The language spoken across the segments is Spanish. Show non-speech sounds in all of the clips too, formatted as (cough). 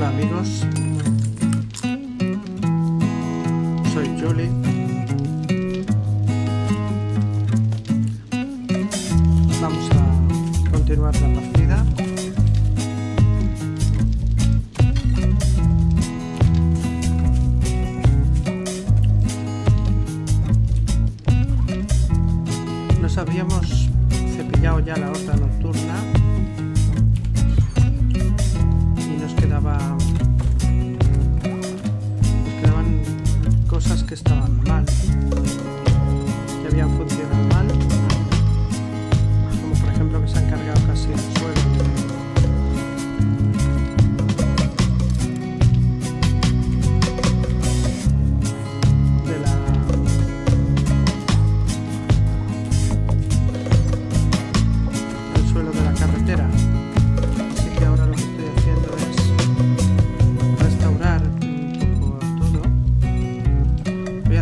Hola amigos, soy Julie. Vamos a continuar la partida. Nos habíamos cepillado ya la horta nocturna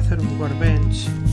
voy a hacer un workbench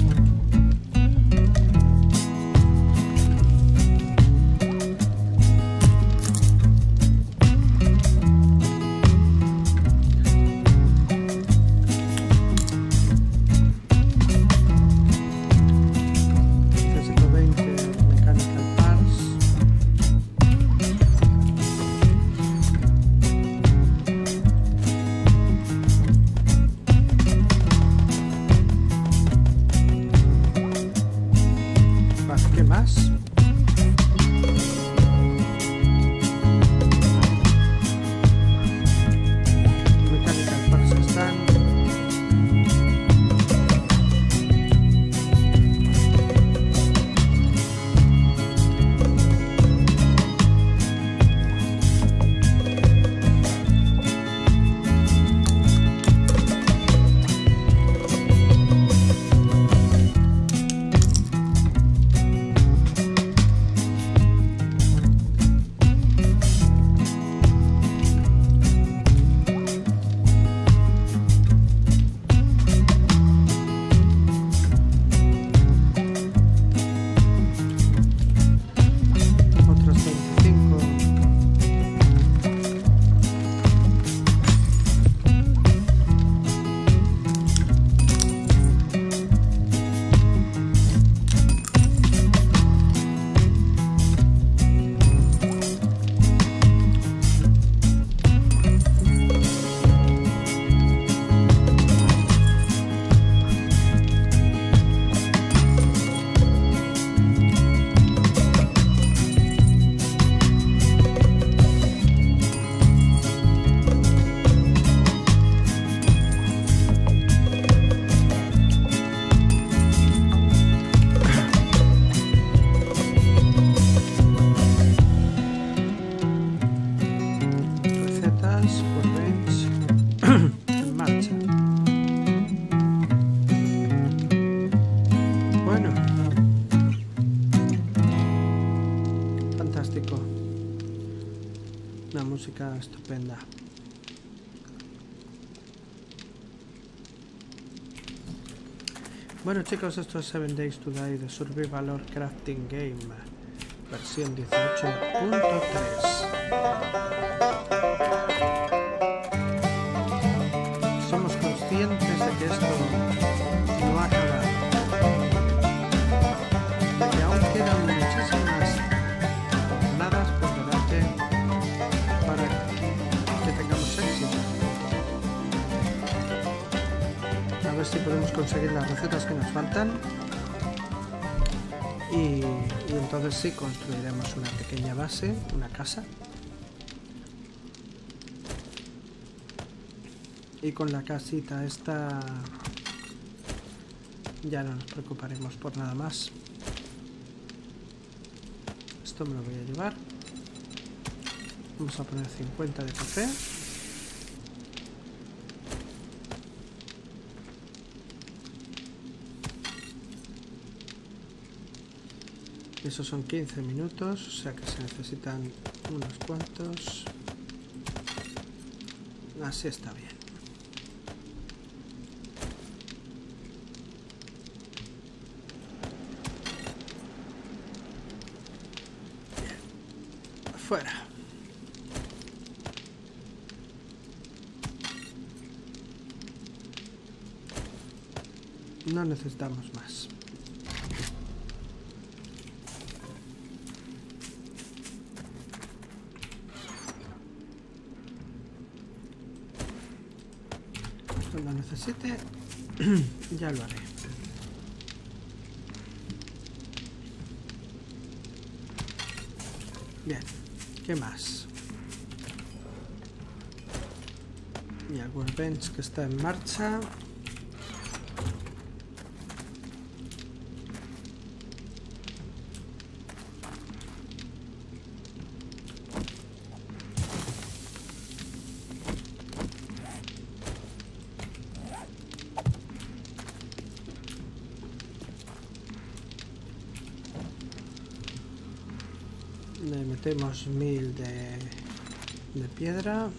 Bueno chicos, esto es 7 Days to Die de Survival Crafting Game, versión 18.3. ver si podemos conseguir las recetas que nos faltan. Y, y entonces sí construiremos una pequeña base, una casa. Y con la casita esta ya no nos preocuparemos por nada más. Esto me lo voy a llevar. Vamos a poner 50 de café. Esos son 15 minutos, o sea que se necesitan unos cuantos. Así está bien. bien. Fuera. No necesitamos más. Necesite, (clears throat) ya lo haré. Bien, ¿qué más? Y el workbench que está en marcha. Le metemos mil de, de piedra.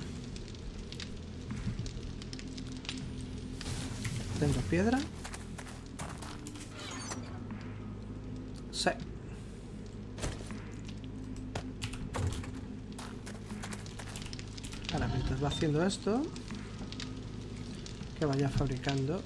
¿Tengo piedra? Sí. Ahora, mientras va haciendo esto, que vaya fabricando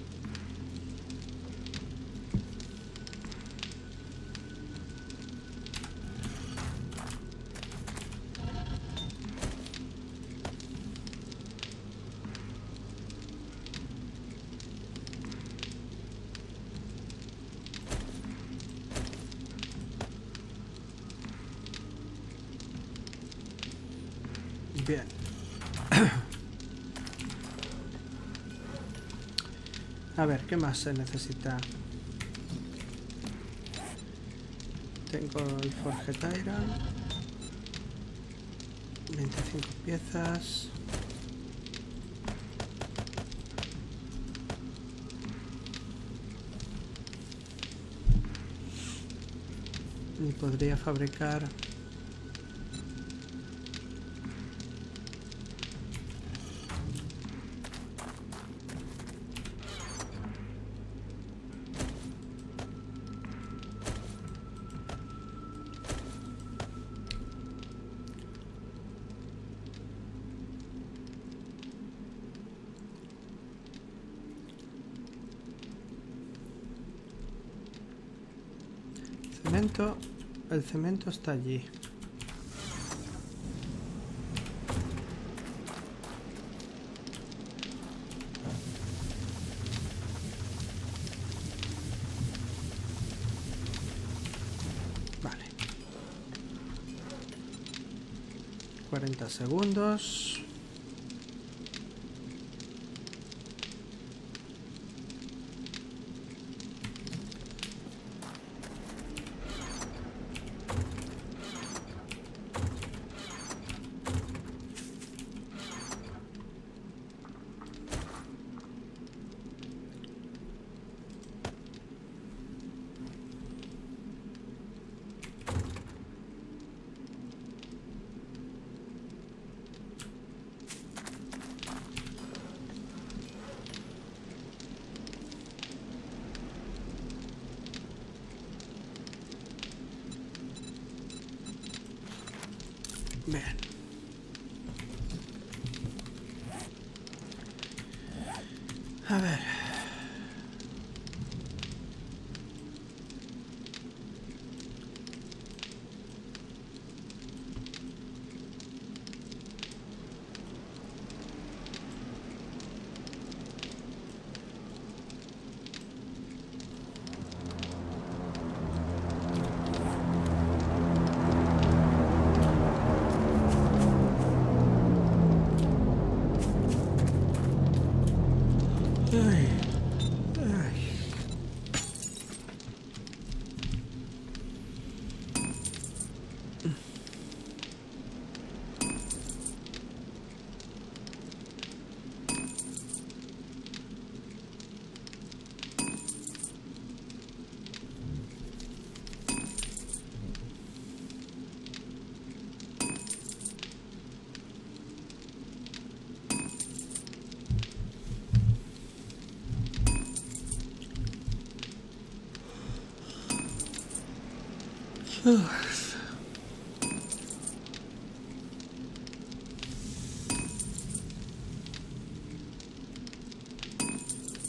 Bien. A ver, ¿qué más se necesita? Tengo el Forge Iron. 25 piezas. Y podría fabricar cemento. El cemento está allí. Vale. 40 segundos. Bien. A ver.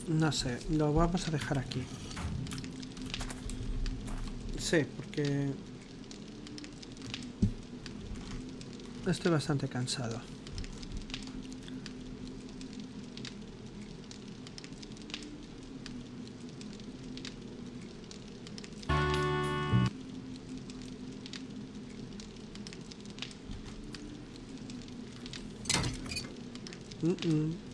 No sé, lo vamos a dejar aquí. Sí, porque... Estoy bastante cansado. Mm-mm.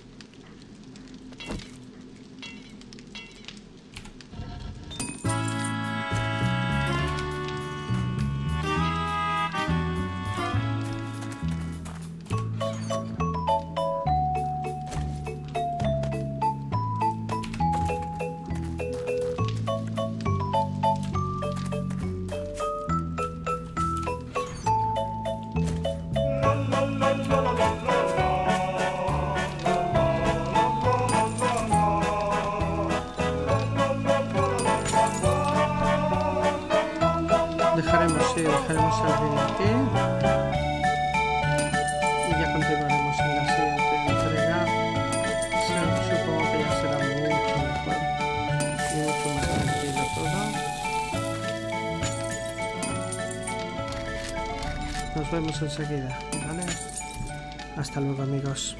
Y ya continuaremos en la siguiente entrega. Supongo que ya será mucho mejor y mucho más tranquilo todo. Nos vemos enseguida, ¿vale? Hasta luego amigos.